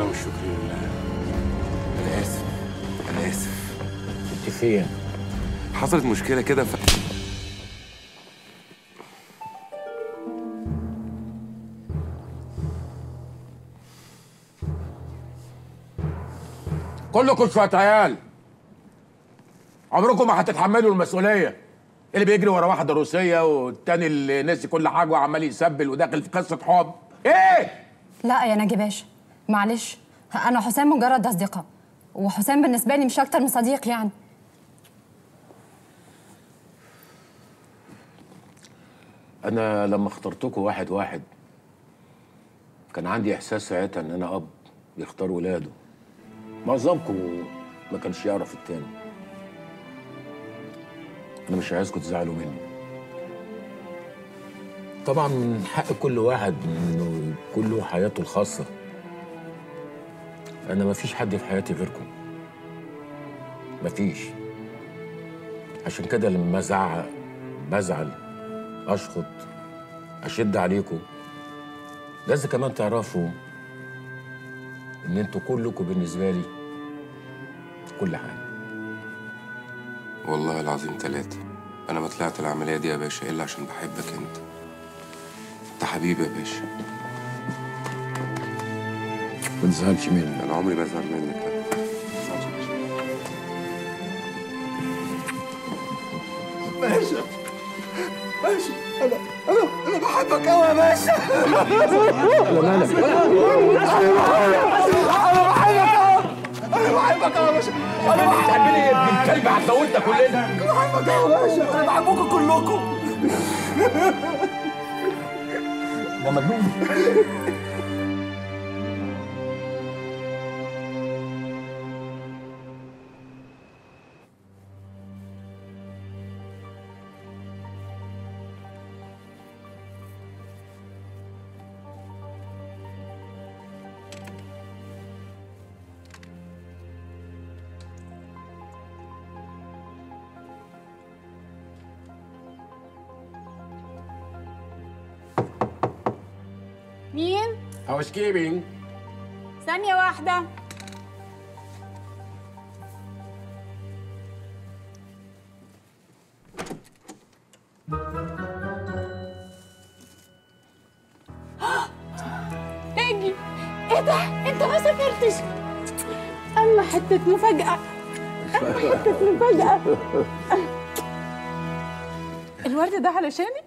لله والشكر لله. أنا آسف. أنا آسف. انت فين؟ حصلت مشكلة كده ف... كلكم شوية عيال. عمركم ما هتتحملوا المسؤولية. اللي بيجري ورا واحدة روسيه والتاني اللي نسي كل حاجة وعمال يسبل وداخل في قصة حب. إيه؟ لا يا ناجي باشا. معلش أنا حسام مجرد أصدقاء وحسام بالنسبة لي مش أكتر من صديق يعني. أنا لما اخترتكم واحد واحد كان عندي إحساس ساعتها إن أنا أب بيختار ولاده. معظمكم ما كانش يعرف التاني. أنا مش عايزكم تزعلوا مني. طبعا من حق كل واحد إنه يكون له حياته الخاصة. أنا ما فيش حد في حياتي غيركم. مفيش عشان كده لما أزعق بزعل أشخط أشد عليكم لازم كمان تعرفوا إن أنتوا كلكم بالنسبة لي كل حاجة. والله العظيم ثلاثة أنا ما طلعت العملية دي يا باشا إلا عشان بحبك أنت. أنت حبيبي يا باشا. ما تزعلش مني أنا عمري ما أزعل منك. لا ما تزعلش يا باشا باشا أنا أنا أنا بحبك قوي يا باشا. لا مالك أنا بحبك قوي أنا بحبك قوي يا باشا. أنا إيه؟ يا ابن الكلب هتموتنا كلنا. أنا بحبك قوي يا باشا. أنا بحبكم كلكم. ده مجنون. هاوس كيبنج ثانية واحدة. أجي. إيه ده؟ أنت ما سافرتش. اما حتة مفاجأة. اما حتة مفاجأة. الورد ده علشاني؟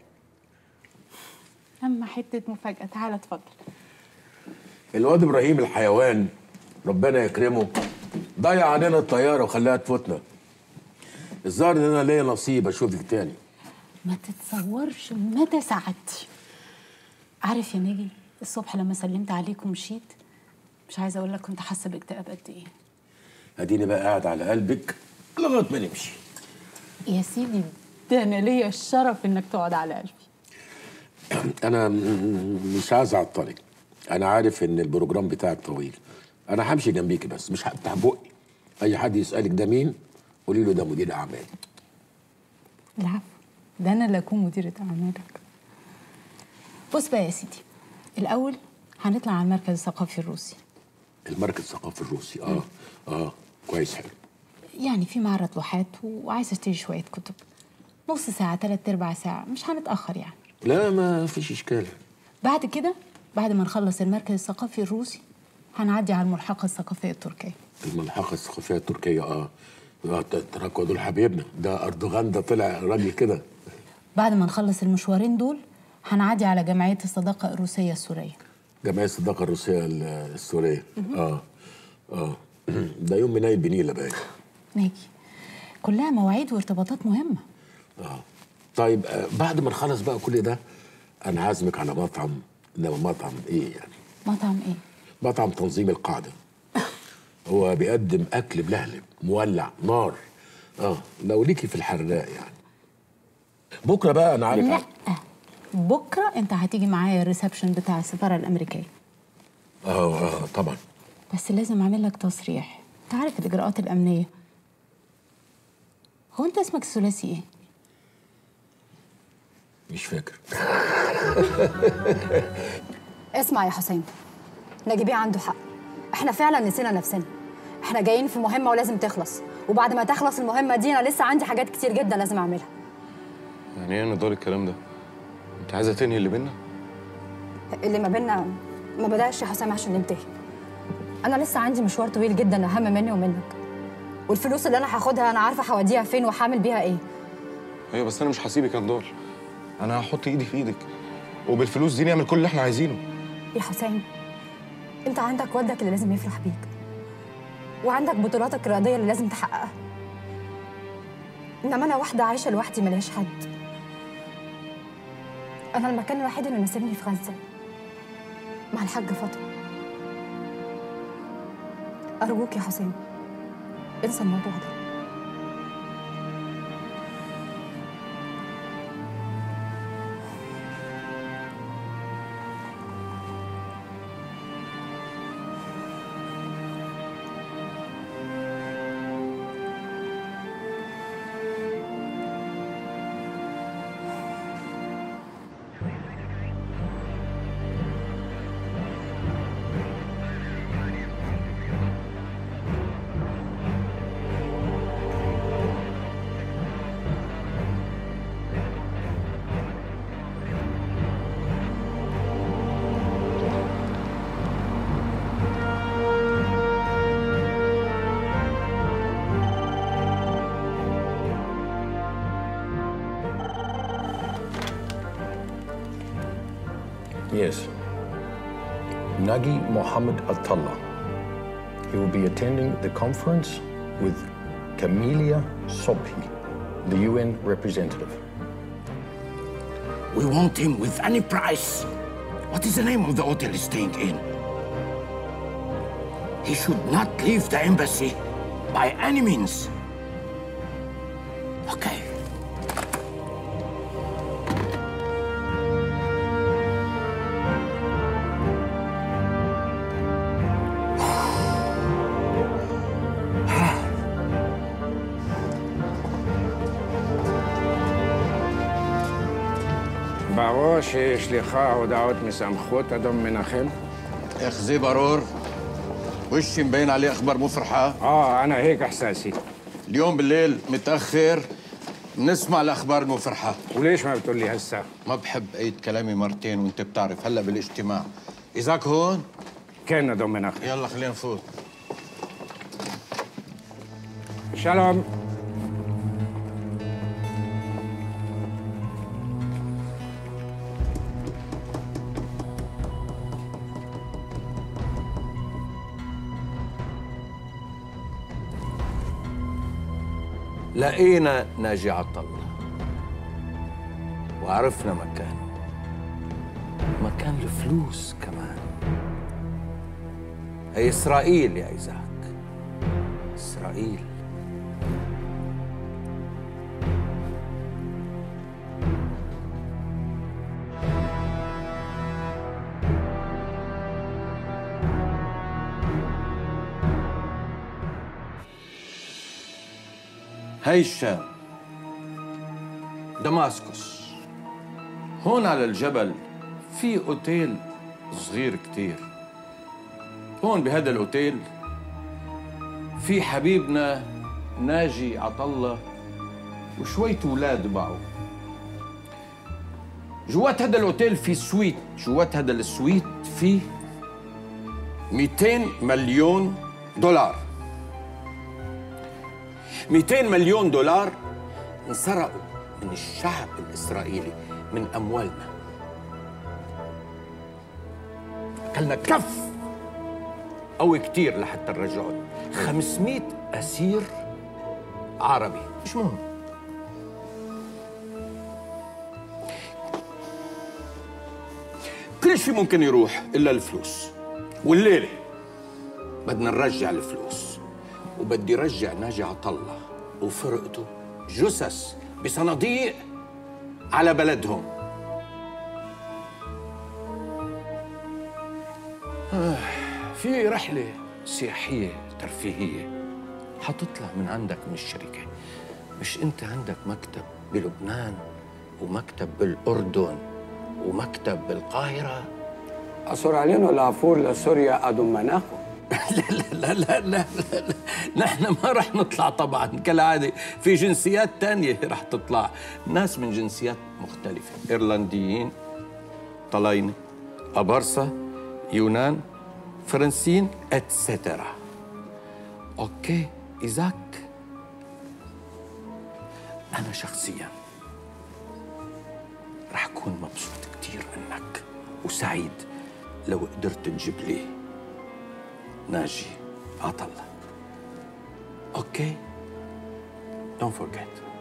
اما حتة مفاجأة. تعالى اتفضل. الواد إبراهيم الحيوان ربنا يكرمه ضيع علينا الطيارة وخلاها تفوتنا. الظاهر ان أنا ليا نصيب أشوفك تاني. ما تتصورش مدى سعادتي عارف يا نجي الصبح لما سلمت عليك ومشيت مش عايزة أقول لك كنت حاسة باكتئاب قد إيه. أديني بقى قاعد على قلبك لغاية ما نمشي. يا سيدي ده أنا ليا الشرف إنك تقعد على قلبي. أنا مش عايز أعطلك. أنا عارف إن البروجرام بتاعك طويل. أنا همشي جنبيكي بس مش هفتح بقي. أي حد يسألك ده مين قولي له ده مدير اعمال العفو. ده أنا اللي أكون مديرة أعمالك. بص بقى يا سيدي. الأول هنطلع على المركز الثقافي الروسي. المركز الثقافي الروسي آه آه كويس حلو. يعني في معرض لوحات وعايزه أشتري شوية كتب. نص ساعة تلات ارباع ساعة مش هنتأخر يعني. لا ما فيش إشكال. بعد كده بعد ما نخلص المركز الثقافي الروسي هنعدي على الملحقة الثقافية التركية. الملحقة الثقافية التركية آه آه، تراكوا دول حبيبنا. ده أردوغان ده طلع راجل كده. بعد ما نخلص المشوارين دول هنعدي على جمعية الصداقة الروسية السورية. جمعية الصداقة الروسية ال- السورية. آه آه. ده يوم منايل بنيلة باين. ناجي كلها مواعيد وارتباطات مهمة. آه. طيب آه بعد ما نخلص بقى كل ده أنا عازمك على مطعم انما مطعم إيه يعني؟ مطعم إيه؟ مطعم تنظيم القاعدة. هو بيقدم أكل بلهلب مولع نار. آه لو ليكي في الحراق يعني. بكرة بقى أنا عارف. لا بكرة أنت هتيجي معايا الريسبشن بتاع السفارة الأمريكية. آه آه طبعا. بس لازم أعمل لك تصريح. أنت عارف الإجراءات الأمنية. هو أنت اسمك الثلاثي إيه؟ مش فاكر. اسمع يا حسام نجيبيه عنده حق. إحنا فعلا نسينا نفسنا. إحنا جايين في مهمة ولازم تخلص. وبعد ما تخلص المهمة دي أنا لسه عندي حاجات كتير جدا لازم أعملها. يعني إيه نضال الكلام ده؟ أنت عايزة تنهي اللي بينا اللي ما بينا ما بدأش يا حسام عشان ننتهي. أنا لسه عندي مشوار طويل جدا أهم مني ومنك. والفلوس اللي أنا هاخدها أنا عارفة هوديها فين وهعمل بيها إيه. أيوه بس أنا مش هسيبك يا نضال أنا هحط إيدي في إيدك وبالفلوس دي نعمل كل اللي إحنا عايزينه. يا حسام أنت عندك والدك اللي لازم يفرح بيك وعندك بطولاتك الرياضية اللي لازم تحققها. إنما أنا واحدة عايشة لوحدي ملهاش حد. أنا المكان الوحيد اللي ناسبني في غزة. مع الحاجة فاطمة. أرجوك يا حسام انسى الموضوع ده. Nagi Mohammed Attallah. He will be attending the conference with Camelia Sobhi, the UN representative. We want him with any price. What is the name of the hotel he's staying in? He should not leave the embassy by any means. ברור שיש לך הודעות מסמכות, אדון מנחם? اخ زي برور وش مبين عليه اخبار مفرحه اه انا هيك احساسي اليوم بالليل متاخر بنسمع الاخبار المفرحه وليش ما بتقول لي هسه؟ ما بحب اعيد كلامي مرتين وانت بتعرف هلا بالاجتماع اذاك هون كان أدون مناخ يلا خلينا نفوت שלום. لقينا ناجي عطله وعرفنا مكانه مكان الفلوس كمان. هي إسرائيل يا إيزاك. إسرائيل. هاي الشام دماسكس هون على الجبل في أوتيل صغير كتير. هون بهذا الأوتيل في حبيبنا ناجي عطلة وشوية أولاد معه. جوات هذا الأوتيل في سويت. جوات هذا السويت في 200 مليون دولار. 200 مليون دولار انسرقوا من الشعب الإسرائيلي من أموالنا. أكلنا كف قوي كتير لحتى نرجعهم 500 أسير عربي. مش مهم. كل شيء ممكن يروح إلا الفلوس. والليلة بدنا نرجع الفلوس. وبدي رجع ناجي عطلة. وفرقته جثث بصناديق على بلدهم. آه، في رحلة سياحية ترفيهية حتطلع من عندك من الشركة. مش أنت عندك مكتب بلبنان ومكتب بالأردن ومكتب بالقاهرة؟ أسرائيليين العفور لسوريا أدم مناخو لا لا لا لا لا نحن ما رح نطلع طبعا كالعادة في جنسيات تانية رح تطلع ناس من جنسيات مختلفة إيرلنديين طلاينة أبرصة يونان فرنسيين اتسترا OK ايزاك أنا شخصيا رح اكون مبسوط كثير منك وسعيد لو قدرت تجيب لي ناجي. عطلة OK don't forget.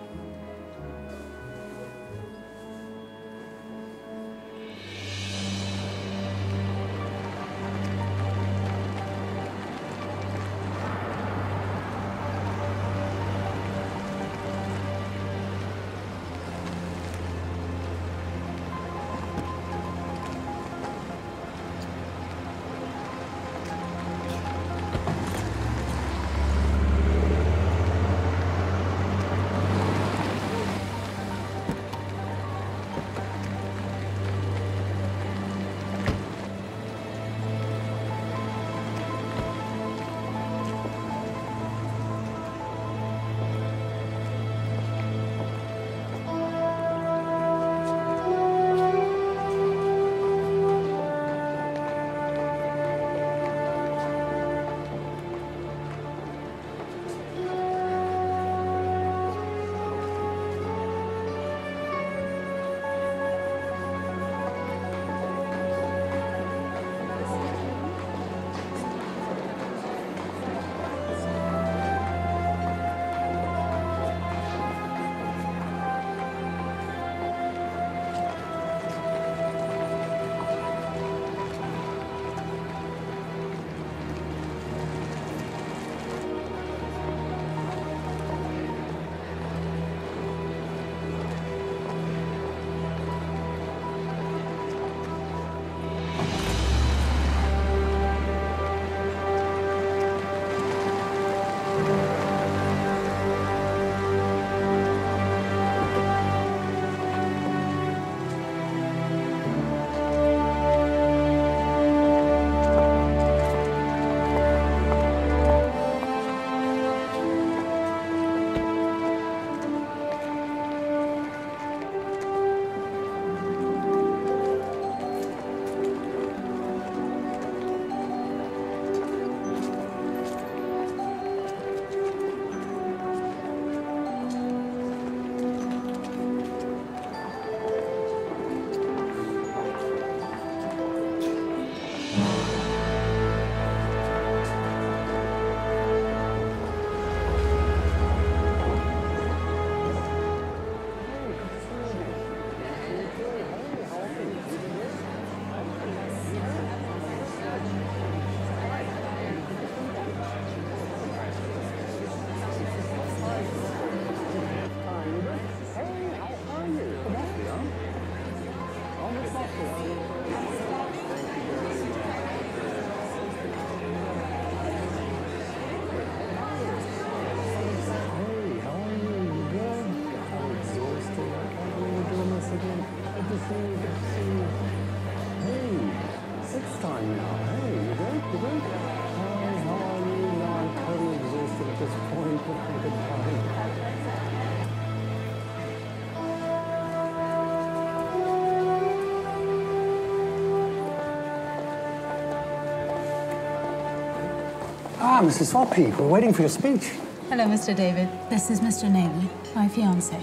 Ah, Mrs. Swampy, we're waiting for your speech. Hello, Mr. David. This is Mr. Navy, my fiance.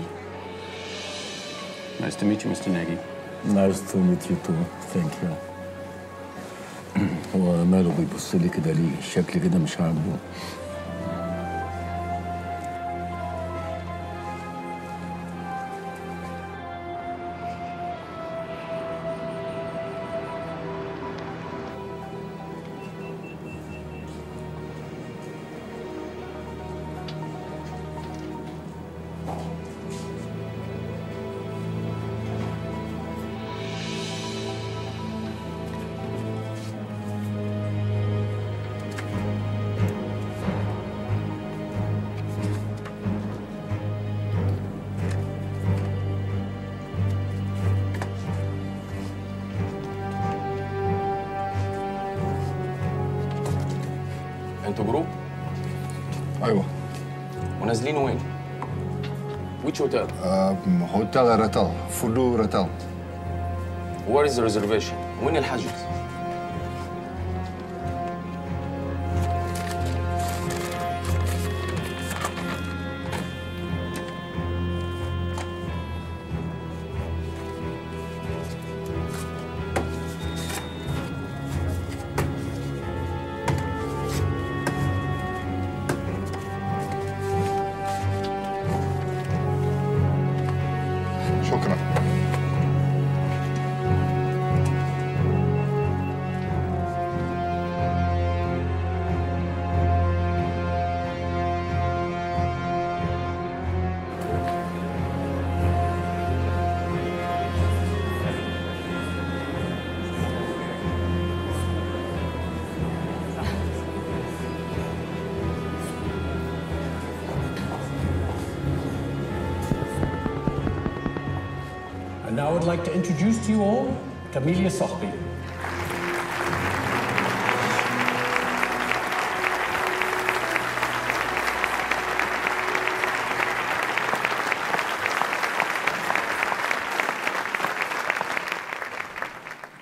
Nice to meet you, Mr. Nagy. Nice to meet you too. Thank you. هو ماله بيبص لي كده ليه؟ شكلي كده مش عاجبه. ونازلين وين؟ ويتش هوتيل؟ هوتيل ريتال فلو ريتال وير از ريزرفيشن؟ وين الحجز؟ Introduce to you all Camelia Sohbi.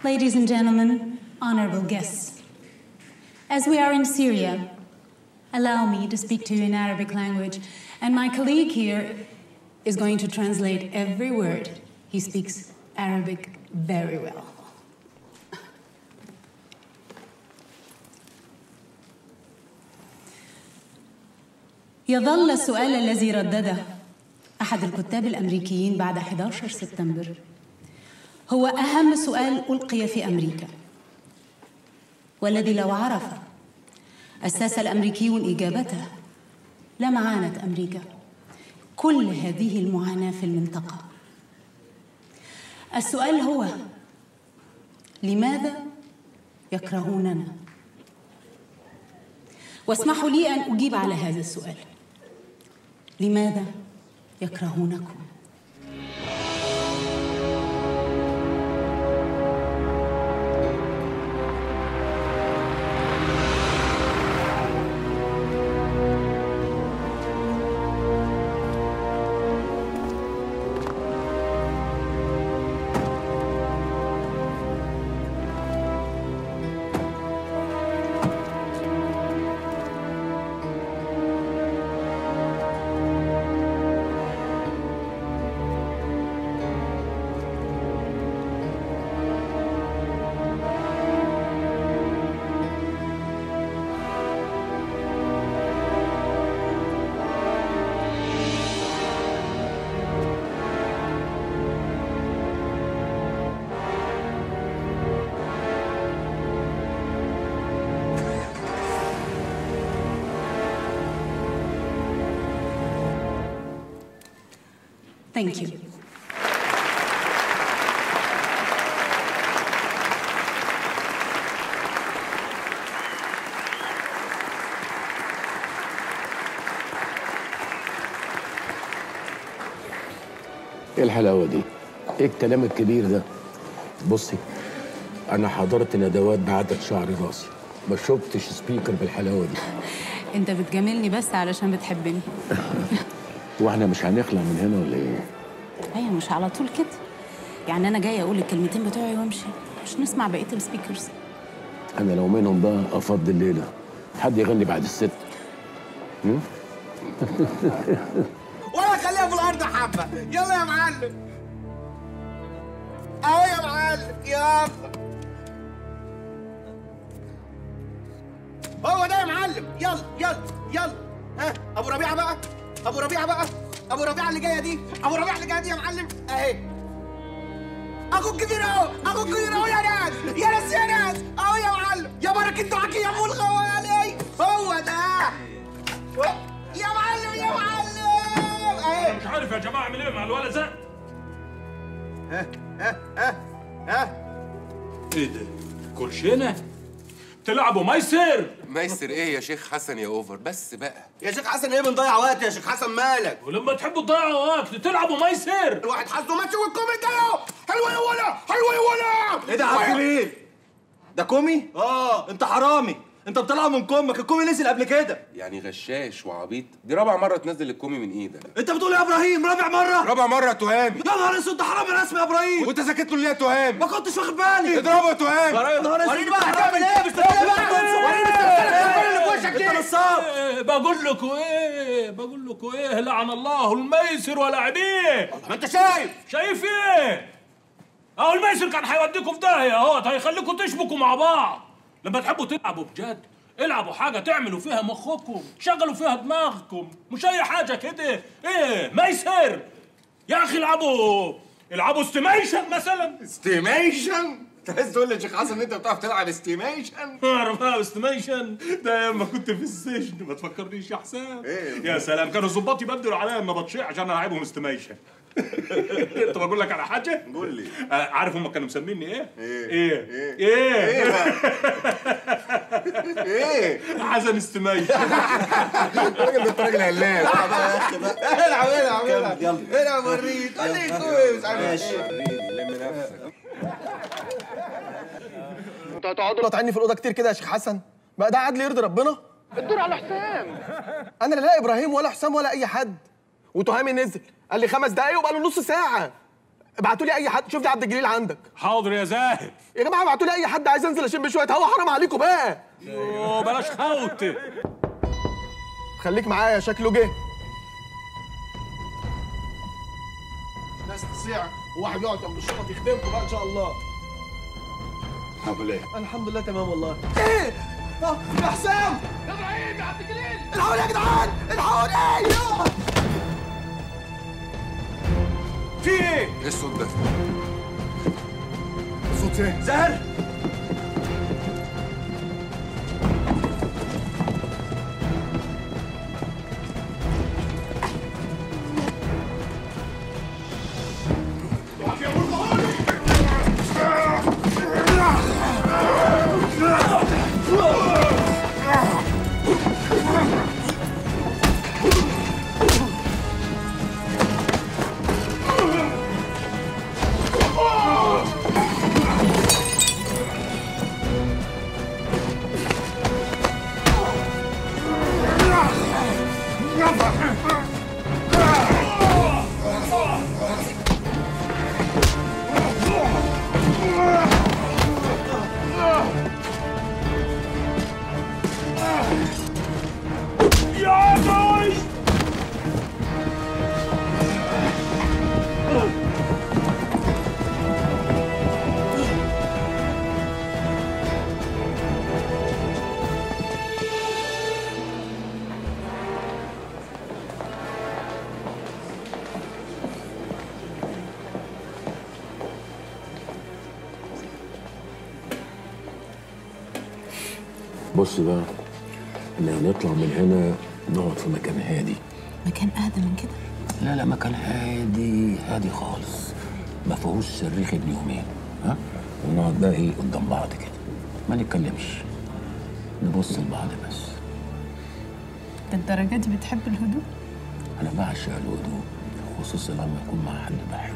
Ladies and gentlemen, honorable guests, as we are in Syria, allow me to speak to you in Arabic language, and my colleague here is going to translate every word. He speaks Arabic very well. يظل السؤال الذي ردده أحد الكتاب الأمريكيين بعد 11 سبتمبر. هو أهم سؤال ألقي في أمريكا. والذي لو عرف الساسة الأمريكيون إجابته لما عانت أمريكا. كل هذه المعاناة في المنطقة. السؤال هو لماذا يكرهوننا؟ واسمحوا لي أن أجيب على هذا السؤال. لماذا يكرهونكم؟ Thank you. إيه الحلاوة دي؟ إيه الكلام الكبير ده؟ بصي أنا حضرت ندوات بعدد شعر راسي ما شفتش سبيكر بالحلاوة دي أنت بتجاملني بس علشان بتحبني وإحنا مش هنخلع من هنا ولا إيه؟ أيوه مش على طول كده. يعني أنا جاية أقول الكلمتين بتوعي وامشي مش نسمع بقية السبيكرز. أنا لو منهم بقى افضي الليلة حد يغني بعد الست؟ ولا خليها في الأرض حبة. يلا يا معلم. أهو يا معلم. يلا. هو ده يا معلم. يلا يلا يلا. ها أبو ربيعة بقى. أبو ربيعة بقى. أبو ربيعة اللي جاية دي. أبو ربيعة اللي جاية دي يا معلم. أهي. أخوك كبير أهو. أخوك كبير أهو يا ناس. يا ناس يا ناس. أهو يا معلم. يا بركة دعاك يا ابو الخوالي. هو ده. يا معلم يا معلم. أهي. مش عارف يا جماعة أعمل إيه مع الولد ده. ها ها ها ها. إيه ده؟ كرشينه تلعبوا ميسر مايستر إيه يا شيخ حسن يا أوفر؟ بس بقى. يا شيخ حسن إيه بنضيع وقت يا شيخ حسن مالك؟ ولما تحبوا تضيعوا وقت تلعبوا ميسر الواحد حظه ماشي والكومي ده. حلوة يا ولا حلوة يا ولا. إيه ده عبد ده كومي؟ آه. أنت حرامي. انت بتطلع من كمك الكومي نزل قبل كده يعني غشاش وعبيط دي رابع مره تنزل الكومي من إيدك انت بتقول يا إبراهيم رابع مره رابع مره تهامي يا نهار اسود ده حرام رسمي يا إبراهيم وانت ساكت له ليه يا تهامي ما كنتش واخد بالي اضربه يا تهامي وريني بقى هتعمل إيه مش بقى اللي في وشك دي انت نصاب إيه بقول لكم إيه بقول لكم إيه لعن الله الميسر ولاعبيه ما انت شايف شايف إيه اهو الميسر كان هيوديكم في داهيه اهوت هيخليكم تشبكوا مع بعض لما تحبوا تلعبوا بجد العبوا حاجة تعملوا فيها مخكم شغلوا فيها دماغكم مش أي حاجة كده. إيه ميسر يا أخي العبوا العبوا estimation مثلا. estimation؟ انت عايز تقول لي يا شيخ حسن إن أنت بتعرف تلعب estimation؟ أعرف ألعب estimation. ده لما كنت في السجن ما تفكرنيش يا حسام إيه؟ يا سلام كانوا الظباط يبدلوا عليا ما بطشع عشان ألعبهم estimation. انت بقول لك على حاجة؟ قول لي. آه، عارف هم كانوا مسميني إيه؟ إيه. إيه. إيه. إيه. إيه بقى؟ إيه. حسن estimation الراجل ده راجل هلال العب العب العب يلا العب تقول لي كويس عارف. إيه. لم نفسك. أنتوا هتقعدوا قاطعيني في الأوضة كتير كده يا شيخ حسن. بقى ده عدل يرضي ربنا. الدور على حسام. أنا لا لا إبراهيم ولا حسام ولا أي حد. وتهامي نزل. قال لي خمس دقايق وبقى له نص ساعة. ابعتوا لي أي حد. شوف لي عبد الجليل عندك. حاضر يا زاهد. يا جماعة ابعتوا لي أي حد عايز أنزل أشم شوية هوا حرام عليكم بقى. أوه، بلاش خوت. خليك معايا شكله جه. ناس تصيع وواحد يقعد جنب الشرطه يخدمكم بقى إن شاء الله. عامل إيه؟ الحمد لله تمام والله. إيه؟ آه، يا حسام! يا إبراهيم يا عبد الجليل! الحقوني يا جدعان! الحقوني! يا في إيه؟ إيه الصوت ده؟ صوت إيه زهر بص بقى إحنا هنطلع من هنا نقعد في مكان هادي. مكان أهدى من كده؟ لا لا مكان هادي هادي خالص. ما فيهوش صريخ ابن يومين ها؟ ونقعد بقى إيه قدام بعض كده. ما نتكلمش. نبص لبعض بس. للدرجه دي بتحب الهدوء؟ أنا بعشق الهدوء خصوصا لما اكون مع حد بحبه.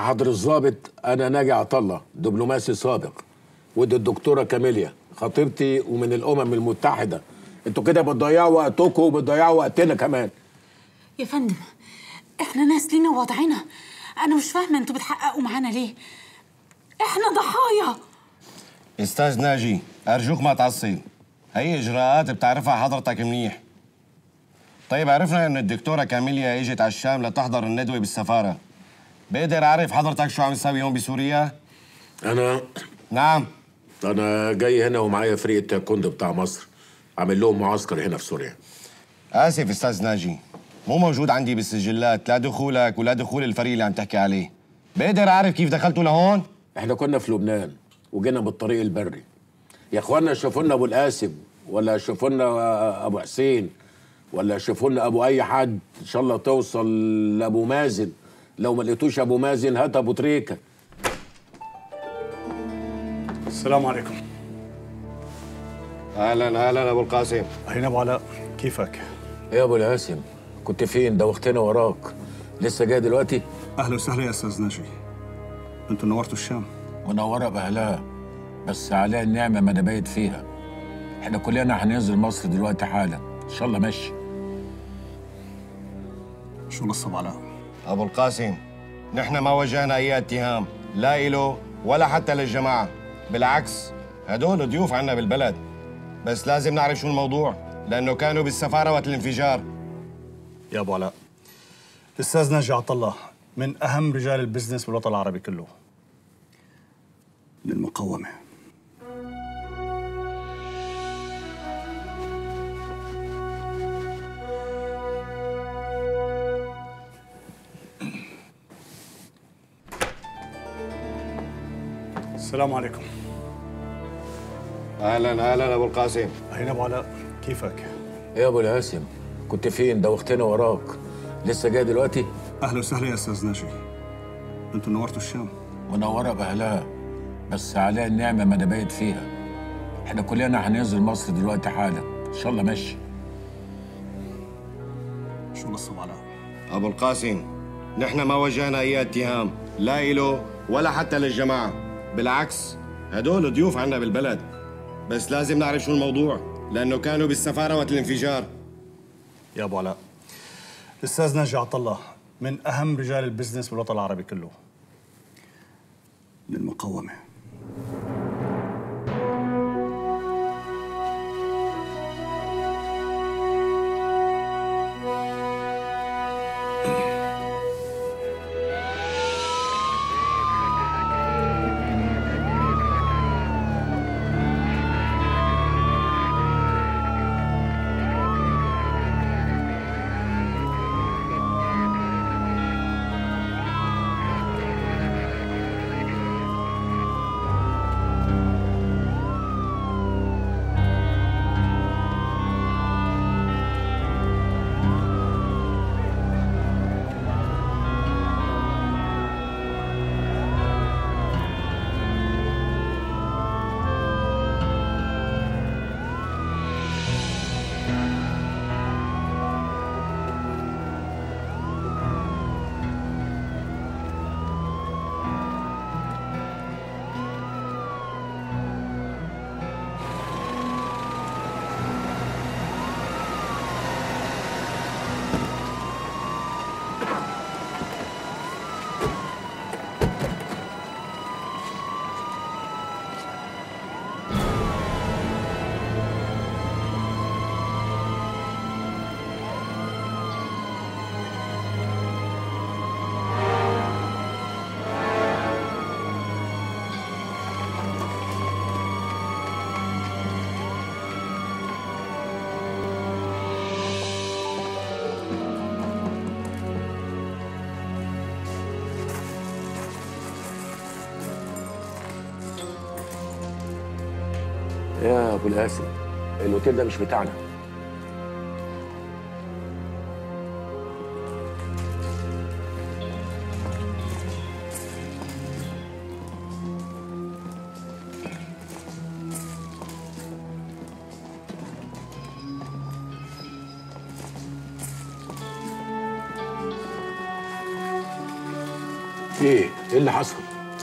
يا حضر الضابط أنا ناجي عطله دبلوماسي سابق ودي الدكتورة كاميليا خطيبتي ومن الأمم المتحدة. أنتوا كده بتضيعوا وقتكم وبتضيعوا وقتنا كمان. يا فندم إحنا ناس لينا وضعنا أنا مش فاهمة أنتوا بتحققوا معانا ليه. إحنا ضحايا. أستاذ ناجي أرجوك ما تعصب. هي إجراءات بتعرفها حضرتك منيح. طيب عرفنا إن الدكتورة كاميليا إجت على الشام لتحضر الندوة بالسفارة. بقدر اعرف حضرتك شو عم تسوي هون بسوريا؟ أنا؟ نعم. أنا جاي هنا ومعايا فريق التايكوندو بتاع مصر. عامل لهم معسكر هنا في سوريا. آسف أستاذ ناجي. مو موجود عندي بالسجلات. لا دخولك ولا دخول الفريق اللي عم تحكي عليه. بقدر اعرف كيف دخلتوا لهون؟ إحنا كنا في لبنان وجينا بالطريق البري. يا اخوانا شوفوا لنا أبو القاسم ولا شوفوا لنا أبو حسين ولا شوفوا لنا أبو أي حد. إن شاء الله توصل لأبو مازن. لو ما لقيتوش أبو مازن هات أبو تريكة. السلام عليكم. أهلا أهلا أبو القاسم. هنا أبو علاء؟ كيفك؟ إيه يا أبو القاسم؟ كنت فين؟ دوختنا وراك. لسه جاي دلوقتي؟ أهلا وسهلا يا أستاذ ناجي. أنتوا نورتوا الشام. منورة بأهلها. بس عليها النعمة ما أنا بايت فيها. إحنا كلنا هننزل مصر دلوقتي حالا. إن شاء الله ماشي. شو نصب علاء؟ أبو القاسم نحن ما وجهنا أي اتهام لا إله ولا حتى للجماعة. بالعكس هدول ضيوف عنا بالبلد. بس لازم نعرف شو الموضوع لأنه كانوا بالسفاره وقت الانفجار. يا أبو علاء الاستاذ ناجي عطله من أهم رجال البزنس بالوطن العربي كله. من المقاومه السلام عليكم. أهلا أهلا أبو القاسم. هنا أبو علاء؟ كيفك؟ إيه يا أبو القاسم كنت فين؟ دوختنا وراك. لسه جاي دلوقتي؟ أهلا وسهلا يا أستاذ ناجي. أنتوا نورتوا الشام. منورة بأهلها بس عليها النعمة ما أنا بايت فيها. إحنا كلنا هننزل مصر دلوقتي حالا. إن شاء الله ماشي. شو نصب علاء؟ أبو القاسم نحن ما وجهنا أي اتهام لا إله ولا حتى للجماعة. بالعكس هدول ضيوف عنا بالبلد. بس لازم نعرف شو الموضوع لأنه كانوا بالسفارة وقت الانفجار. يا أبو علاء الاستاذ ناجي عطله من أهم رجال البزنس بالوطن العربي كله. من القاسم الاوتيل ده مش بتاعنا. إيه؟ إيه اللي حصل؟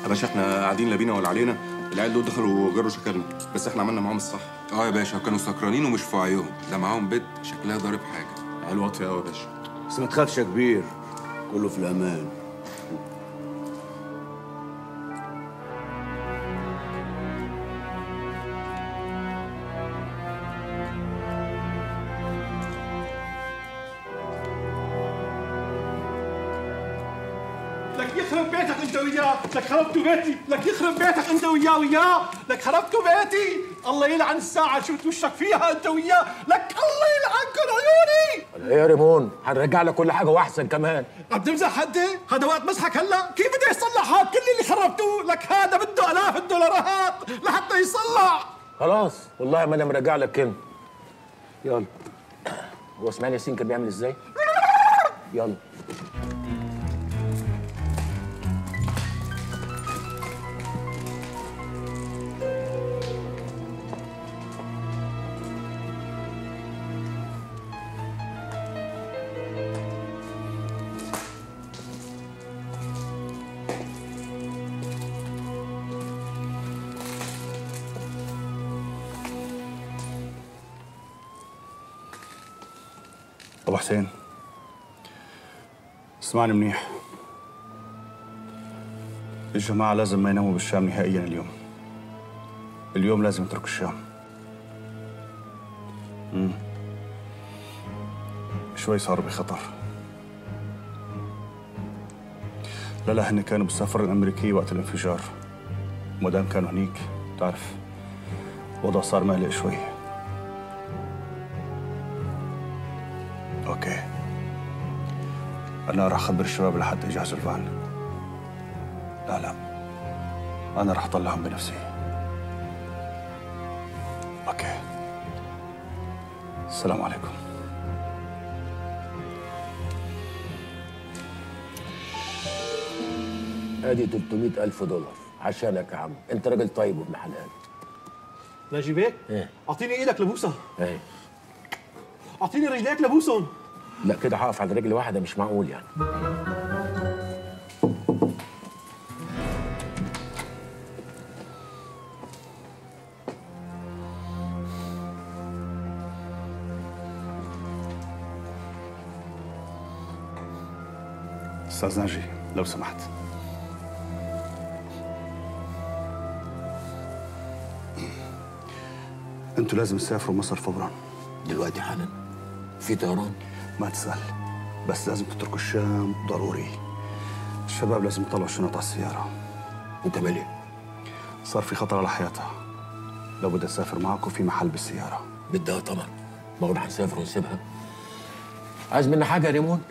يا باشا إحنا قاعدين لا بينا ولا علينا. العيال دول دخلوا وجروا شكلنا بس إحنا عملنا معاهم الصح. آه يا باشا كانوا سكرانين ومش في وعيهم ده معاهم بنت شكلها ضارب حاجة. عيال واطية قوي يا باشا. بس ما تخافش يا كبير كله في الأمان. لك يخرب بيتك انت وياه لك خربتوا بيتي لك يخرب بيتك انت وياه وياه لك خربتوا بيتي. الله يلعن الساعة شفت وشك فيها انت وياه لك الله يلعنكم عيوني. إيه يا ريمون هنرجع لك كل حاجة وأحسن كمان. عم تمزح حدي هذا وقت مسحك هلا؟ كيف بده يصلح هذا كل اللي خربتوه؟ لك هذا بده آلاف الدولارات لحتى يصلح. خلاص والله ما أنا مرجع لك كلمة. يلا. هو اسماعيل ياسين كان بيعمل إزاي؟ يلا. حسين. اسمعني منيح. الجماعة لازم ما يناموا بالشام نهائيا اليوم. اليوم لازم يتركوا الشام. مم. شوي صاروا بخطر. لا لا هن كانوا بالسفارة الأمريكية وقت الانفجار. وما دام كانوا هنيك تعرف الوضع صار مقلق شوي. أنا راح أخبر الشباب لحتى يجهزوا الفان لا لا. أنا راح أطلعهم بنفسي. أوكي. السلام عليكم. آدي 300 ألف دولار. عشانك يا عم. أنت راجل طيب وابن حلال. ناجي بيك إيه. أعطيني إيدك لبوسها إيه. أعطيني رجليك لبوسهم لا كده هقف على رجل واحدة مش معقول يعني. أستاذ ناجي لو سمحت. أنتوا لازم تسافروا مصر فورا. دلوقتي حالا؟ في طيران؟ ما تسأل. بس لازم تتركوا الشام ضروري. الشباب لازم يطلعوا الشنط على السيارة. انت مالي صار في خطر على حياتها. لو بدي أسافر معكم في محل بالسيارة. بدها طبعا ما هو هنسافر ونسيبها. عايز منا حاجة يا ريمون؟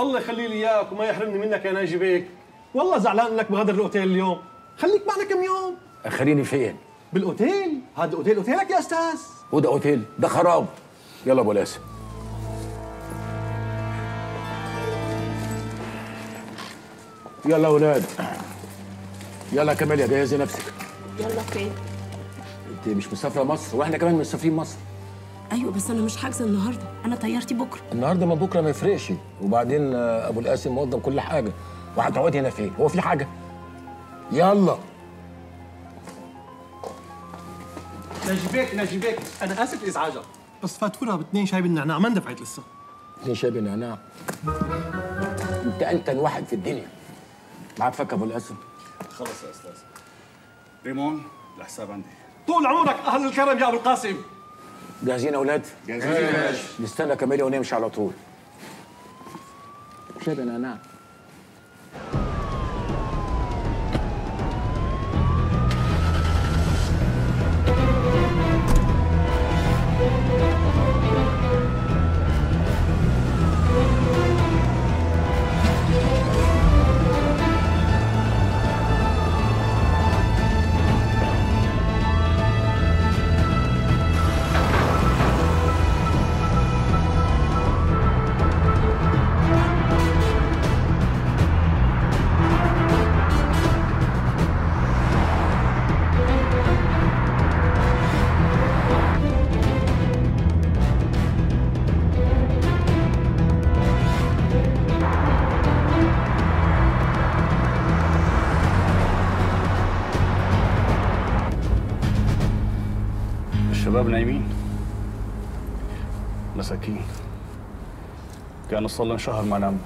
الله يخلي لي إياك وما يحرمني منك يا ناجي بيك. والله زعلان إنك بغادر الأوتيل اليوم. خليك معنا كم يوم. أخريني فين؟ بالأوتيل. هذا الاوتيل أوتيلك يا أستاذ؟ وده أوتيل. ده خراب. يلا أبو لاسم يلا أولاد يلا كمال يا جهزي نفسك. يلا فين؟ انت مش مسافرة مصر وإحنا كمان مسافرين مصر. أيوه بس أنا مش حاجزة النهارده. أنا طيارتي بكرة. النهارده من بكرة ما يفرقش. وبعدين أبو القاسم موضب كل حاجة. وهتقعدي هنا فين؟ هو في حاجة؟ يلا. ناجي بيك أنا آسف لازعاجك بس فاتونا باثنين شاي بالنعناع ما اندفعت لسه. اتنين شاي بالنعناع أنت انتن واحد في الدنيا. معاك فك أبو القاسم خلص يا أستاذ. ريمون الحساب عندي. طول عمرك أهل الكرم يا أبو القاسم. جاهزين يا أولاد؟ جاهزين. يا باشا. نستنى كماليا ونمشي على طول. شاي بالنعناع الشباب نايمين. مساكين. كانوا صار لهم شهر ما ناموا.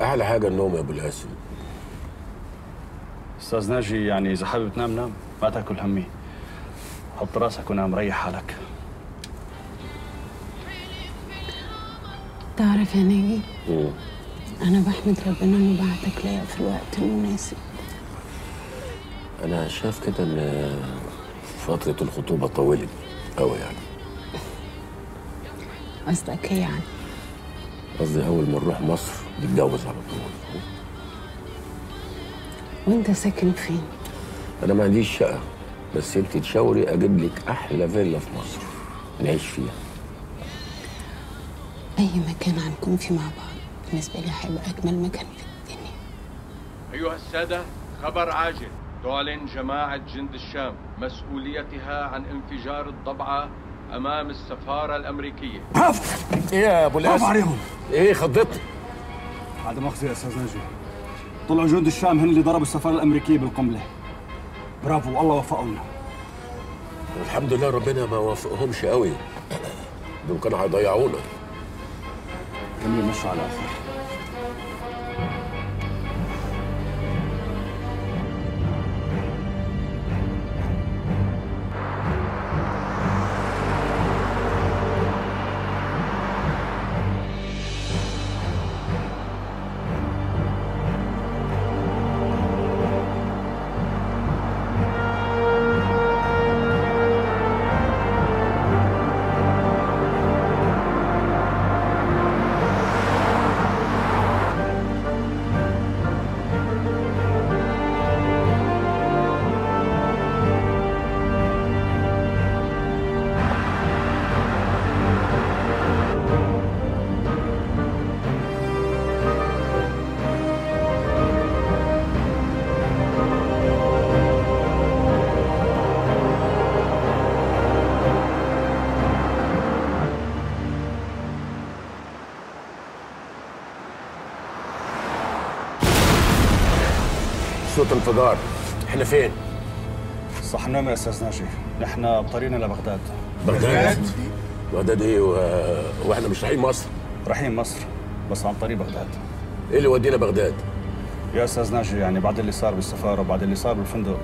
أحلى حاجة النوم يا أبو القاسم. أستاذ ناجي يعني إذا حابب تنام نام. ما تأكل همي. حط راسك ونام. ريح حالك. تعرف يا ناجي؟ أنا بحمد ربنا إنه بعتك ليا في الوقت المناسب. أنا شايف كده إن فترة الخطوبة طولت قوي يعني. قصدك إيه يعني؟ قصدي أول ما نروح مصر نتجوز على طول. وأنت ساكن فين؟ أنا ما عنديش شقة بس انت تشاوري أجيب لك أحلى فيلا في مصر نعيش فيها. أي مكان هنكون فيه مع بعض؟ بالنسبة لي هيبقى أجمل مكان في أيها السادة خبر عاجل. تعلن جماعة جند الشام مسؤوليتها عن انفجار الضبعة أمام السفارة الأمريكية. إيه يا برافو القاسم عليهم. إيه خضت. هذا مؤاخذة يا أستاذ ناجي. طلعوا جند الشام هن اللي ضربوا السفارة الأمريكية بالقنبلة. برافو والله وفقوا لنا الحمد لله ربنا ما وافقهمش قوي دول كانوا هيضيعونا. جميل مشوا على آخر صوت انفجار إحنا فين؟ صح نعم يا أستاذ ناجي. نحن بطريقنا لبغداد بغداد. بغداد؟ إيه؟ و... وإحنا مش رايحين مصر؟ رايحين مصر بس عن طريق بغداد. إيه اللي ودينا بغداد؟ يا أستاذ ناجي يعني بعد اللي صار بالسفارة وبعد اللي صار بالفندق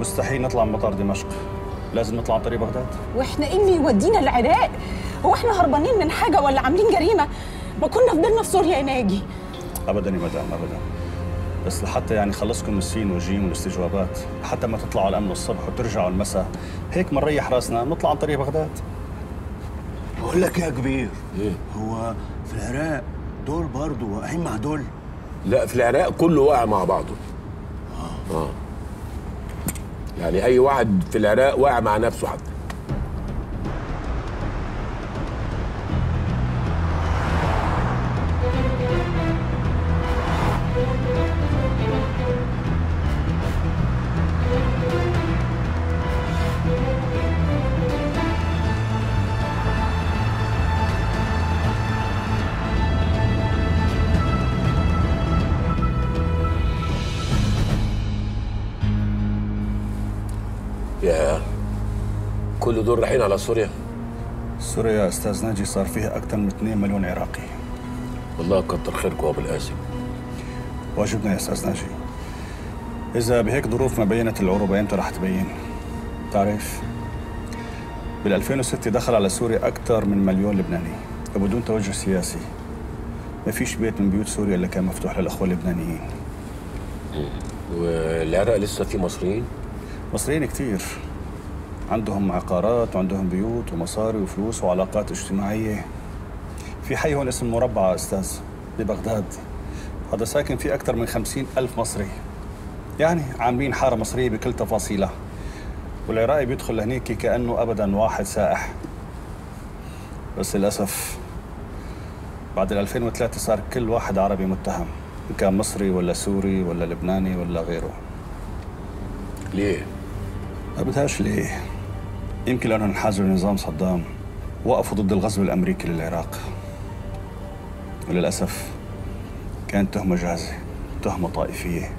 مستحيل نطلع من مطار دمشق. لازم نطلع عن طريق بغداد. وإحنا إيه اللي يودينا العراق هو إحنا هربانين من حاجة ولا عاملين جريمة؟ ما كنا فضلنا في سوريا يا ناجي ابدا يا مدام ابدا. بس لحتى يعني خلصكم السين والجيم والاستجوابات حتى ما تطلعوا على الامن الصبح وترجعوا المساء. هيك بنريح راسنا نطلع عن طريق بغداد. بقول لك يا كبير إيه؟ هو في العراق دول برضه واقعين مع دول؟ لا في العراق كله واقع مع بعضه. آه. يعني أي واحد في العراق واقع مع نفسه حتى. دول رايحين على سوريا؟ سوريا يا أستاذ ناجي صار فيها أكثر من 2 مليون عراقي. والله كتر خيركم ابو القاسم واجبنا يا أستاذ ناجي. إذا بهيك ظروف ما بينت العروبه إمتى رح تبين. تعرف بال 2006 دخل على سوريا أكثر من مليون لبناني. وبدون توجه سياسي. ما فيش بيت من بيوت سوريا إلا كان مفتوح للأخوة اللبنانيين. والعراق لسه في مصريين؟ مصريين كتير. عندهم عقارات وعندهم بيوت ومصاري وفلوس وعلاقات اجتماعية. في حي هون اسمه مربع أستاذ ببغداد. هذا ساكن فيه أكثر من خمسين ألف مصري. يعني عاملين حارة مصرية بكل تفاصيلها. والعراقي بيدخل لهنيك كأنه أبدا واحد سائح. بس للأسف بعد ال 2003 صار كل واحد عربي متهم. إن كان مصري ولا سوري ولا لبناني ولا غيره. ليه؟ ما بدهاش ليه. يمكن لأنه انحازوا لنظام صدام وقفوا ضد الغزو الأمريكي للعراق. وللأسف كانت تهمة جاهزة تهمة طائفية.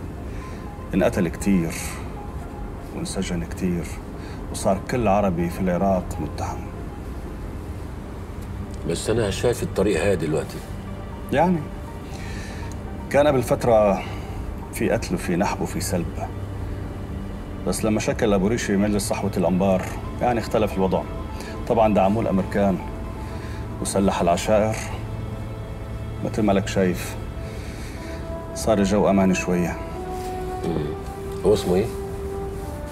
انقتل كتير وانسجن كتير وصار كل عربي في العراق متهم. بس أنا شايف الطريق هادي دلوقتي. يعني كان قبل فترة في قتل وفي نحب وفي سلب. بس لما شكل أبو ريشي مجلس صحوة الأنبار يعني اختلف الوضع. طبعا دعموه الأمريكان وسلح العشائر. مثل ما لك شايف صار الجو أمان شوية. هو اسمه إيه؟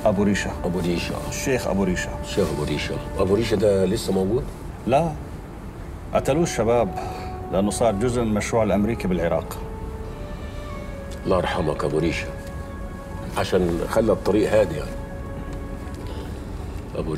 أبو ريشة. أبو ريشة. الشيخ أبو ريشة. الشيخ أبو ريشة. أبو ريشة ده لسه موجود؟ لا. قتلوه الشباب لأنه صار جزء من المشروع الأمريكي بالعراق. الله يرحمك أبو ريشة. عشان خلى الطريق هادي يعني. ابو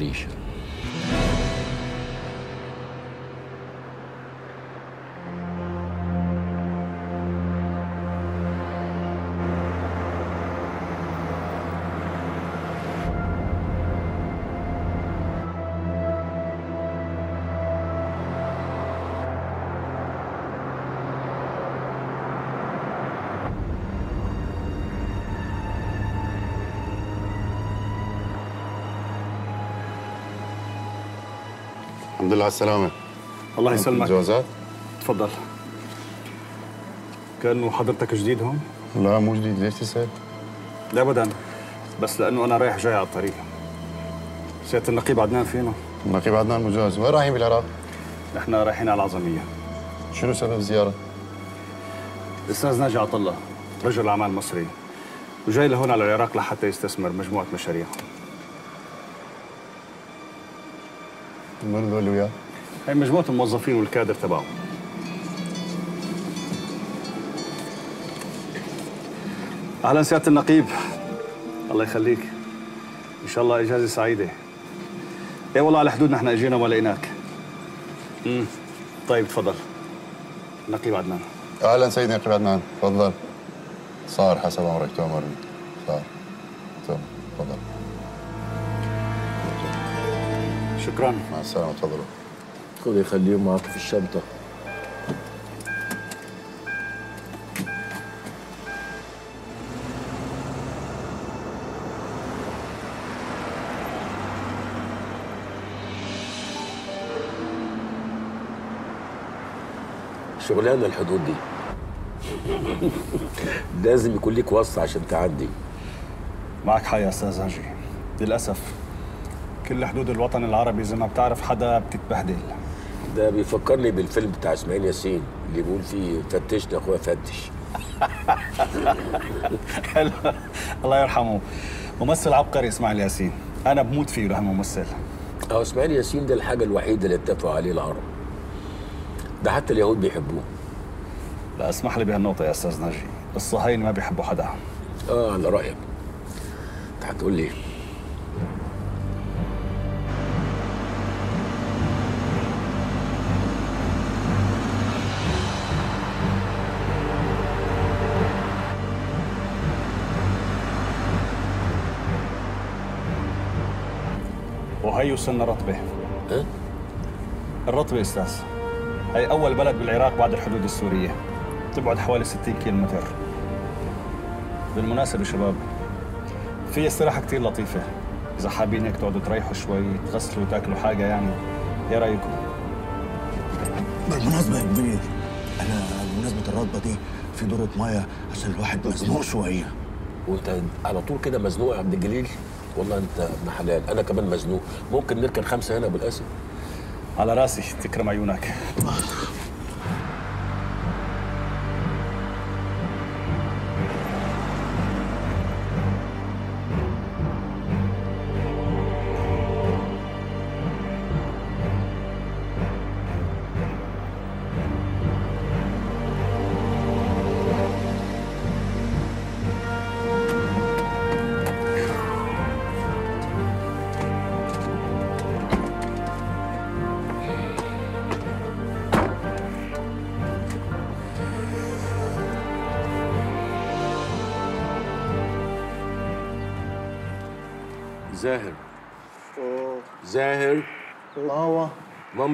الحمد لله على السلامة الله يسلمك جوازات؟ تفضل كأنه حضرتك جديد هون؟ لا مو جديد ليش تسأل؟ لا أبدا بس لأنه أنا رايح جاي على الطريق سيادة النقيب عدنان فينا النقيب عدنان مجاز وين رايحين بالعراق؟ نحن رايحين على العظمية شنو سبب الزيارة؟ الأستاذ ناجي عطلة رجل أعمال مصري وجاي لهون على العراق لحتى يستثمر مجموعة مشاريع من ذول وياه؟ هي مجموعة الموظفين والكادر تبعه أهلا سيادة النقيب. الله يخليك. إن شاء الله إجازة سعيدة. إيه والله على حدود نحن أجينا وما لقيناك. امم طيب تفضل. نقيب عدنان. أهلا سيدنا نقيب عدنان. تفضل. صار حسب أمرك تؤمرني صار. شكرا. مع السلامة تفضلوا. خذ يخليهم معك في الشنطة. شغلانة الحدود دي. لازم يكون ليك واسطة عشان تعدي. معك حق يا أستاذ هاجي للأسف. كل حدود الوطن العربي زي ما بتعرف حدا بتتبهدل. ده بيفكرني بالفيلم بتاع اسماعيل ياسين اللي بيقول فيه فتشني يا أخويا فتش. حلو. الله يرحمه. ممثل عبقري اسماعيل ياسين. أنا بموت فيه لهالممثل آه اسماعيل ياسين ده الحاجة الوحيدة اللي اتفقوا عليه العرب. ده حتى اليهود بيحبوه. لا اسمح لي بهالنقطة يا أستاذ ناجي الصهاينه ما بيحبوا حدا. آه على رأيك. أنت هتقول لي وهي وصلنا رتبه ها؟ الرتبه أستاذ. هي أول بلد بالعراق بعد الحدود السورية. تبعد حوالي 60 كيلومتر. بالمناسبة شباب في استراحة كتير لطيفة. إذا حابين هيك تقعدوا تريحوا شوي تغسلوا تاكلوا حاجة يعني إيه رأيكم؟ بالمناسبة يا كبير أنا بمناسبة الرتبة دي في دورة مية عشان الواحد مزنوق شوية. وأنت على طول كده مزنوق يا عبد الجليل؟ والله انت ابن حلال. أنا كمان مزنوق. ممكن نركن خمسة هنا بالاسم على راسي تكرم عيونك.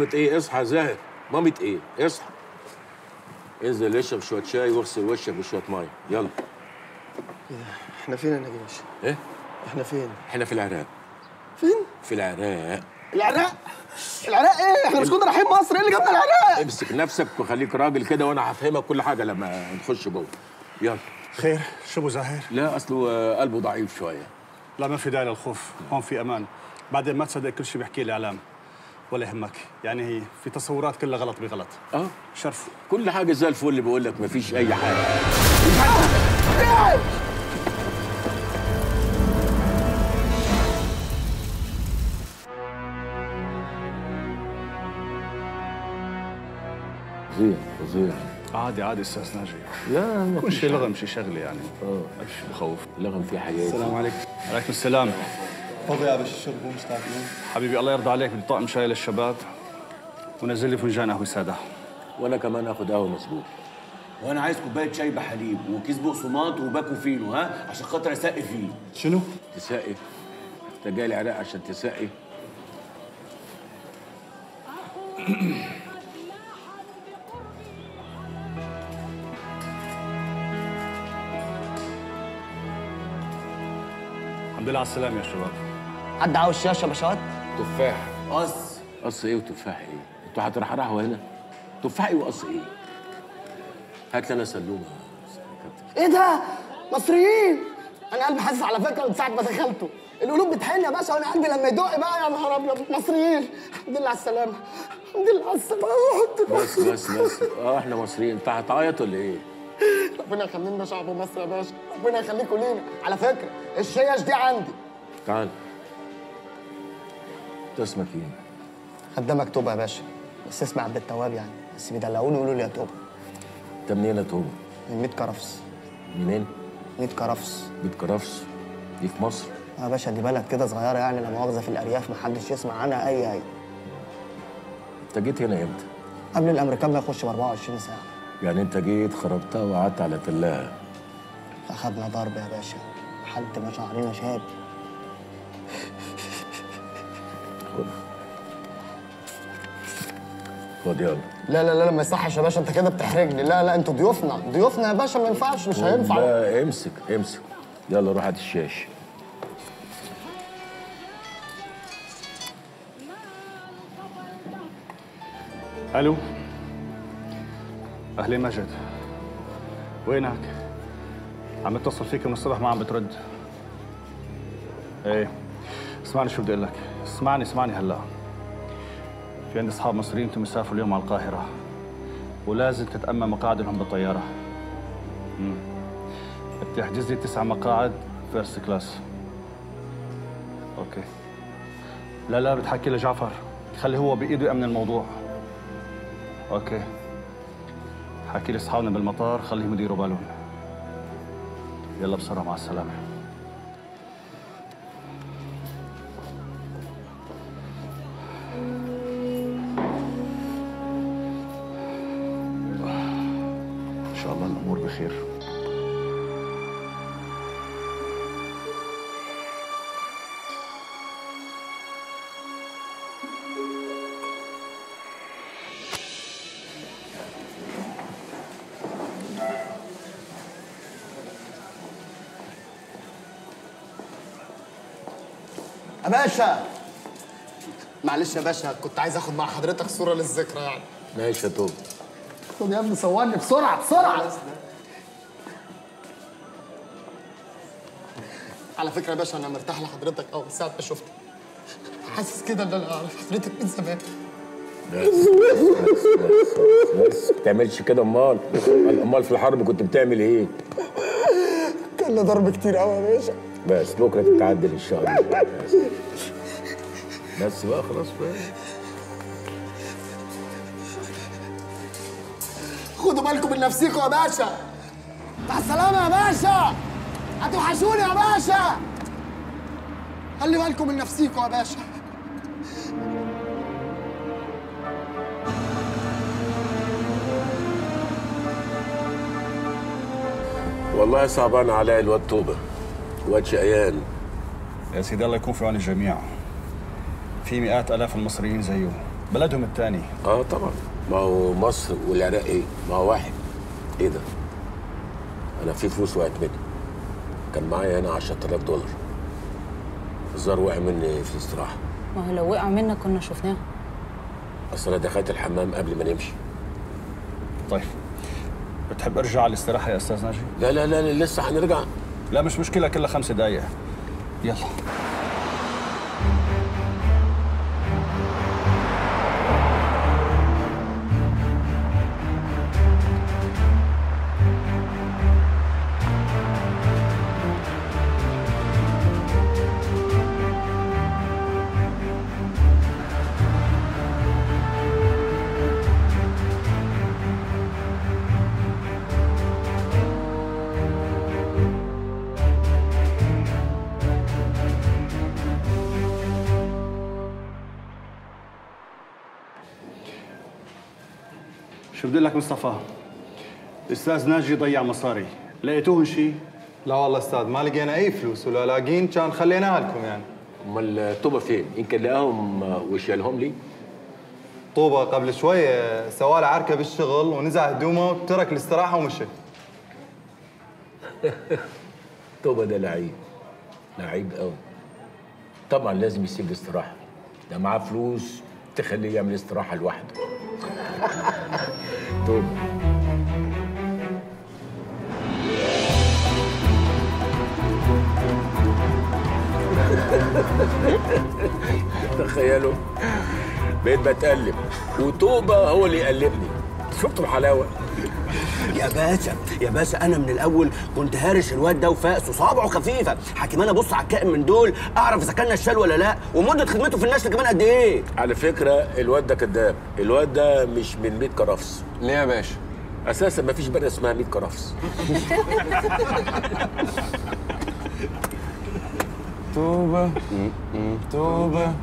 مامة إيه؟ اصحى يا زاهر. مامة إيه؟ اصحى. انزل اشرب شوية شاي واغسل وشك بشوية مية. يلا. إحنا فين يا نجيش؟ إيه؟ إحنا فين؟ إحنا في العراق. فين؟ في العراق. العراق؟ العراق إيه؟ إحنا مش كنا رايحين مصر. إيه اللي جابنا العراق؟ امسك نفسك وخليك راجل كده وأنا هفهمك كل حاجة لما نخش جوه. يلا. خير. شو أبو زاهر؟ لا أصله قلبه ضعيف شوية. لا ما في داعي للخوف. هون في أمان. بعدين ما تصدق كل شيء بيحكيه الاعلام ولا يهمك. يعني هي في تصورات كلها غلط بغلط. آه. شرف. كل حاجة زي الفل اللي بقول لك مفيش أي حاجة. فظيع فظيع عادي عادي أستاذ ناجي. لا ما كل فيش شيء. لغم شيء شغلة يعني. آه. مش بخوف. لغم في حياتي. السلام عليكم. وعليكم السلام. تفضل يا باشا الشرب مستعجلين حبيبي الله يرضى عليك بدي طقم شاي للشباب ونزل لي فنجان قهوة سادة. وأنا كمان اخد قهوة مسبوق وأنا عايز كوباية شاي بحليب وكيس بقسماط وباكو فينو ها؟ عشان خاطر أسقي فيه. شنو؟ تسقي. أنت جاي العراق عشان تسقي. الحمد لله على السلامة يا شباب. حد عاوز شاشه يا باشوات؟ تفاح. قص. قص إيه وتفاح إيه؟ أنتوا هترحرحوا هنا؟ تفاح إيه وقص إيه؟ هات لنا سلومة. إيه ده؟ مصريين. أنا قلبي حاسس على فكرة من ساعة ما دخلته القلوب بتحن يا باشا وأنا قلبي لما يدق بقى يا نهار أبيض. مصريين. الحمد لله على السلامة. الحمد لله على السلامة. بس بس بس. آه إحنا مصريين. انت هتعيط ولا إيه؟ ربنا يخلينا شعب مصر يا باشا. ربنا يخليكم لينا. على فكرة الشيش دي عندي. تعال. انت اسمك إيه؟ خدامك توبة يا باشا بس اسمع عبد التواب يعني بس بيدلعوني يقولوا لي يا توبة. انت منين يا توبة؟ من 100 كرفس. منين؟ 100 كرفس. بيت كرفس؟ دي في مصر؟ يا باشا دي بلد كده صغيرة يعني لا مؤاخذة في الأرياف محدش يسمع عنها أي أي. انت جيت هنا إمتى؟ قبل الأمريكان ما يخش ب 24 ساعة. يعني انت جيت خربتها وقعدت على تلاها. أخدنا ضرب يا باشا لحد ما شعرنا شاب. خد يلا لا لا لا ما يصحش يا باشا أنت كده بتحرجني. لا لا أنتوا ضيوفنا. ضيوفنا يا باشا ما ينفعش مش هينفع. لا امسك امسك. يلا روح هات الشاش. ألو؟ أهلين مجد وينك؟ عم اتصل فيك من الصبح ما عم بترد. إيه؟ اسمعني شو بدي أقول لك. اسمعني اسمعني هلأ. في عندي أصحاب مصريين بدهم يسافروا اليوم على القاهرة. ولازم تتأمن مقاعدهم بالطيارة. امم بدي أحجز لي تسع مقاعد first class OK. لا لا بتحكي لجعفر. خلي هو بإيده يأمن الموضوع. أوكي. حكي لأصحابنا بالمطار خليهم يديروا بالهم. يلا بسرعة مع السلامة. معلش يا باشا كنت عايز آخد مع حضرتك صورة للذكرى يعني. ماشي يا توب. خد يا ابني صورني بسرعة بسرعة. على فكرة يا باشا أنا مرتاح لحضرتك قوي ساعة ما شفتك حاسس كده إن أنا اعرف حضرتك من زمان. بس بس بس بس. ما تعملش كده أمال. أمال في الحرب كنت بتعمل إيه؟ كان ضرب كتير قوي يا باشا. بس بكرة تتعدل إن شاء الله. بس, بقى خلاص. بقى خدوا بالكم من نفسيكم يا باشا. مع السلامة يا باشا. هتوحشوني يا باشا. خلي بالكم من نفسيكم يا باشا. والله صعبان عليا الواد توبة. واد شقيان. يا سيدي الله يكون في عون الجميع. في مئات آلاف المصريين زيه بلدهم الثاني. آه طبعا. ما هو مصر والعراق إيه؟ ما هو واحد. إيه ده؟ أنا في فلوس وقعت مني كان معايا هنا 10000 دولار. الزار وقع مني في الاستراحة. ما هو لو وقع منك كنا شفناه. أصل أنا دخلت الحمام قبل ما نمشي. طيب. بتحب أرجع على الاستراحة يا أستاذ ناجي؟ لا لا لا لسه هنرجع. لا مش مشكلة كلها خمس دقايق. يلا. بدي لك مصطفى؟ الاستاذ ناجي ضيع مصاري لقيتوهن شيء؟ لا والله أستاذ ما لقينا أي فلوس ولا لاقين كان خليناها لكم يعني أمال توبه فين؟ يمكن لقاهم وشالهم لي طوبة قبل شوية سوى له عركة بالشغل ونزع هدومه وترك الاستراحة ومشي توبه ده لعيب لعيب قوي طبعا لازم يسيب الاستراحة ده معاه فلوس تخليه يعمل استراحة لوحده. توبه تخيلوا. بقيت بتقلب وتوبه هو اللي يقلبني. شفتوا الحلاوة؟ يا باشا يا باشا أنا من الأول كنت هارش الواد ده وفاقس وصابعه خفيفة. حكيم أنا ابص على الكائن من دول أعرف إذا كان نشال ولا لأ ومدة خدمته في النشل كمان قد إيه؟ على فكرة الواد ده كذاب. الواد ده مش من 100 كرفس. ليه يا باشا؟ أساسا ما فيش بني اسمها 100 كرفس. توبة توبة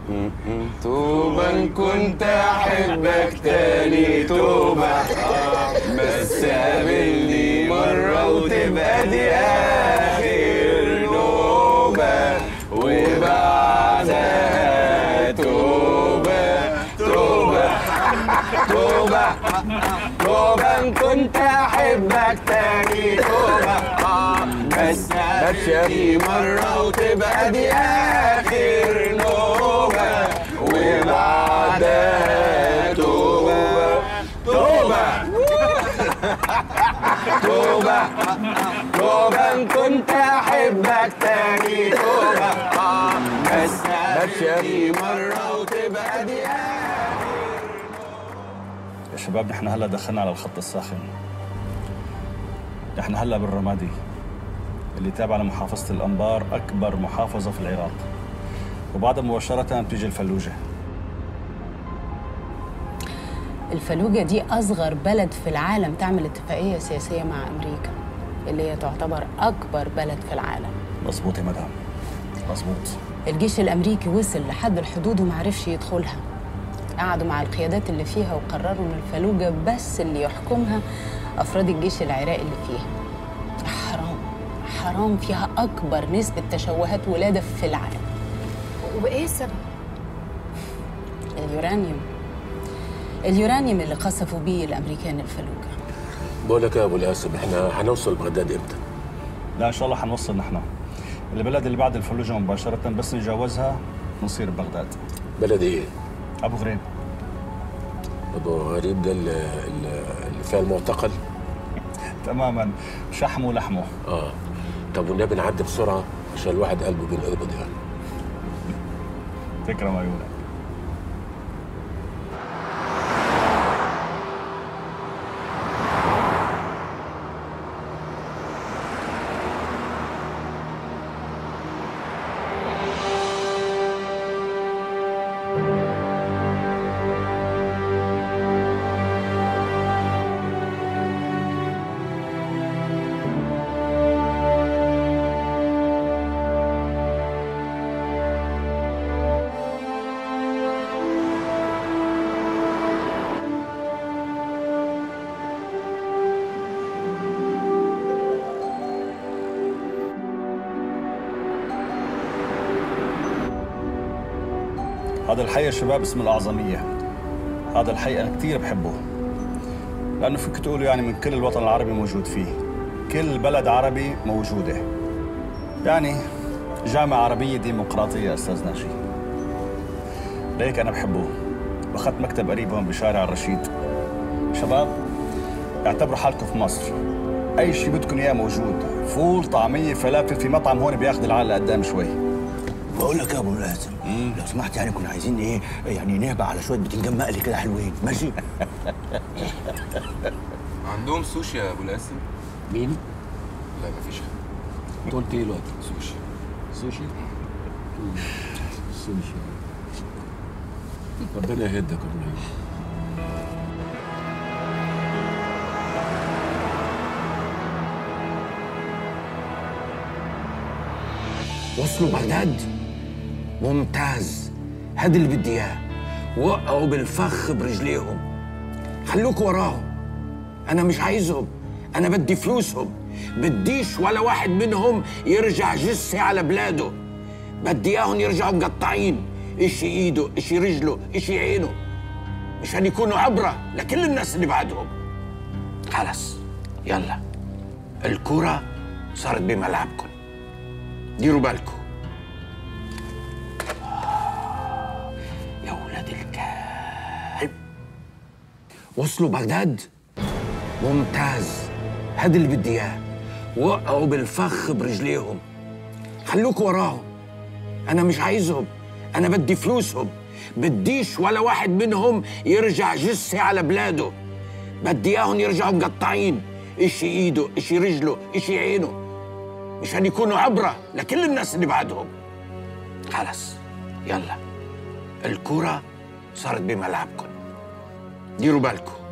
توبة إن كنت أحبك تاني توبة بس قابلني مرة وتبقى دي آخر نوبة. وبعدها توبة توبة توبة توبة كنت أحبك تاني توبة بس قابلني مرة وتبقى دي آخر نوبة وبعدها توبة توبة توبة توبة كنت أحبك تاني توبة آه بس دي مرة وتبقى دي يا شباب نحن هلا دخلنا على الخط الساخن. نحن هلا بالرمادي اللي تابع لمحافظة الأنبار أكبر محافظة في العراق. وبعدها مباشرة بتيجي الفلوجة. الفلوجة دي أصغر بلد في العالم تعمل اتفاقية سياسية مع أمريكا اللي هي تعتبر أكبر بلد في العالم. مظبوط يا مدام. مظبوط. الجيش الأمريكي وصل لحد الحدود ومعرفش يدخلها. قعدوا مع القيادات اللي فيها وقرروا إن الفلوجة بس اللي يحكمها أفراد الجيش العراقي اللي فيها. حرام. حرام. فيها أكبر نسبة تشوهات ولادة في العالم. وإيه السبب؟ اليورانيوم. اليورانيوم اللي قصفوا بيه الأمريكان الفلوجة. بقول لك يا أبو القاسم إحنا هنوصل بغداد إمتى؟ لا إن شاء الله حنوصل نحن. البلد اللي بعد الفلوجة مباشرة بس نتجاوزها نصير ببغداد بلد إيه؟ أبو غريب. أبو غريب ده اللي, اللي فيها المعتقل؟ تماما. شحمه ولحمه. آه. طب والنبي نعدي بسرعة عشان الواحد قلبه بينقبض يعني تكرم عيونك يا شباب اسم الأعظمية. هذا الحي أنا كثير بحبه. لأنه فيك تقولوا يعني من كل الوطن العربي موجود فيه. كل بلد عربي موجودة. يعني جامعة عربية ديمقراطية يا أستاذ ناجي ليك أنا بحبه. وأخذت مكتب قريب هون بشارع الرشيد. شباب اعتبروا حالكم في مصر. أي شيء بدكم إياه موجود. فول طعمية فلافل في مطعم هون بياخذ العقل لقدام شوي. بقول لك يا أبو القاسم لو سمحت يعني كنا عايزين إيه يعني نهبة على شوية بتنجان مقلي كده حلوين ماشي؟ عندهم سوشي يا أبو القاسم مين؟ لا مفيش حاجة أنت قلت إيه دلوقتي؟ سوشي. سوشي؟ سوشي. ربنا يهدك يا إبراهيم وصلوا بغداد؟ ممتاز. هاد اللي بدي إياه. وقعوا بالفخ برجليهم. خلوكوا وراهم. أنا مش عايزهم. أنا بدي فلوسهم. بديش ولا واحد منهم يرجع جثة على بلاده. بدي إياهم يرجعوا مقطعين. إشي إيده إشي رجله إشي عينه. مشان يكونوا عبرة لكل الناس اللي بعدهم. خلص. يلا. الكرة صارت بملعبكم. ديروا بالكم. وصلوا بغداد. ممتاز. هاد اللي بدي إياه. وقعوا بالفخ برجليهم. خلوكوا وراهم. أنا مش عايزهم. أنا بدي فلوسهم. بديش ولا واحد منهم يرجع جثة على بلاده. بدي إياهم يرجعوا مقطعين. إشي إيده إشي رجله إشي عينه. مشان يكونوا عبرة لكل الناس اللي بعدهم. خلص. يلا. الكرة صارت بملعبكم. ديروا بالكم.